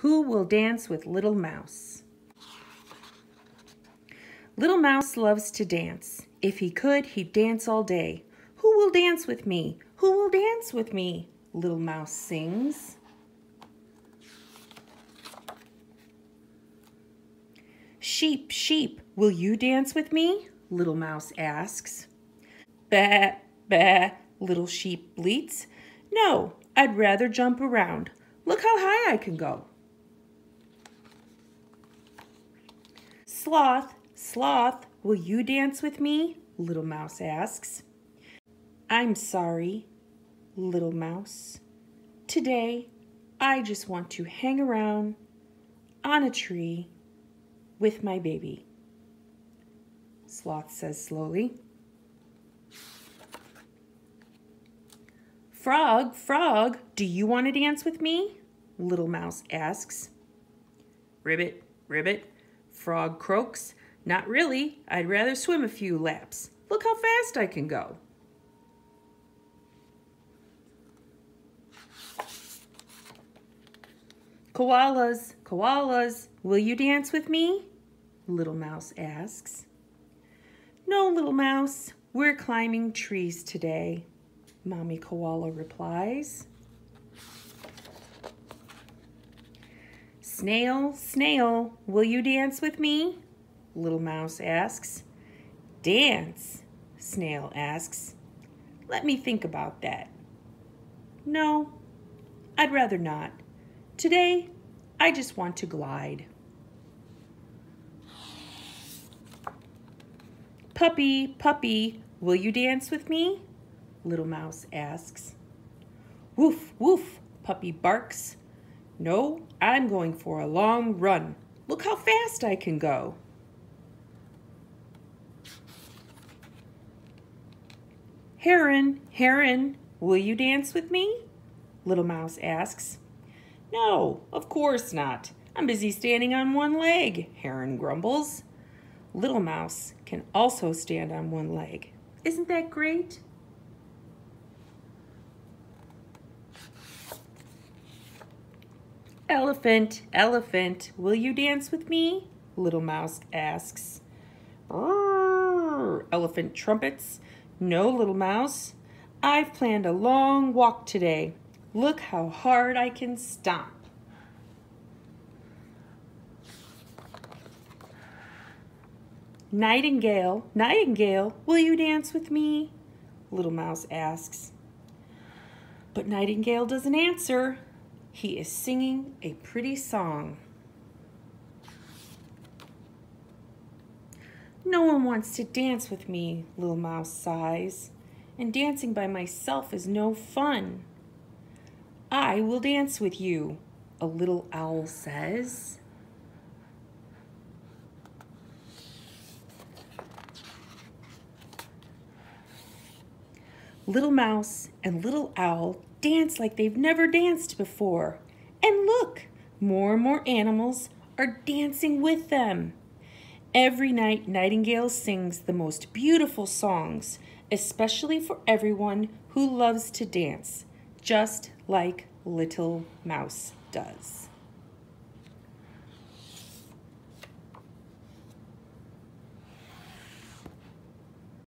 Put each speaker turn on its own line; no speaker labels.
Who will dance with Little Mouse? Little Mouse loves to dance. If he could, he'd dance all day. Who will dance with me? Who will dance with me? Little Mouse sings. Sheep, sheep, will you dance with me? Little Mouse asks. Bah, bah, Little Sheep bleats. No, I'd rather jump around. Look how high I can go. Sloth, sloth, will you dance with me? Little Mouse asks. I'm sorry, Little Mouse. Today, I just want to hang around on a tree with my baby. Sloth says slowly. Frog, frog, do you want to dance with me? Little Mouse asks. Ribbit, ribbit, frog croaks. Not really. I'd rather swim a few laps. Look how fast I can go. Koalas, koalas, will you dance with me? Little Mouse asks. No, Little Mouse, we're climbing trees today, Mommy Koala replies. Snail, snail, will you dance with me? Little Mouse asks. Dance, Snail asks. Let me think about that. No, I'd rather not. Today, I just want to glide. Puppy, puppy, will you dance with me? Little Mouse asks. Woof, woof, Puppy barks. No, I'm going for a long run. Look how fast I can go. Heron, Heron, will you dance with me? Little Mouse asks. No, of course not. I'm busy standing on one leg, Heron grumbles. Little Mouse can also stand on one leg. Isn't that great? Elephant, elephant, will you dance with me? Little Mouse asks. Brrr, elephant trumpets. No, Little Mouse. I've planned a long walk today. Look how hard I can stomp. Nightingale, Nightingale, will you dance with me? Little Mouse asks. But Nightingale doesn't answer. He is singing a pretty song. No one wants to dance with me, Little Mouse sighs, and dancing by myself is no fun. I will dance with you, a little owl says. Little Mouse and Little Owl dance like they've never danced before. And look, more and more animals are dancing with them. Every night, Nightingale sings the most beautiful songs, especially for everyone who loves to dance, just like Little Mouse does.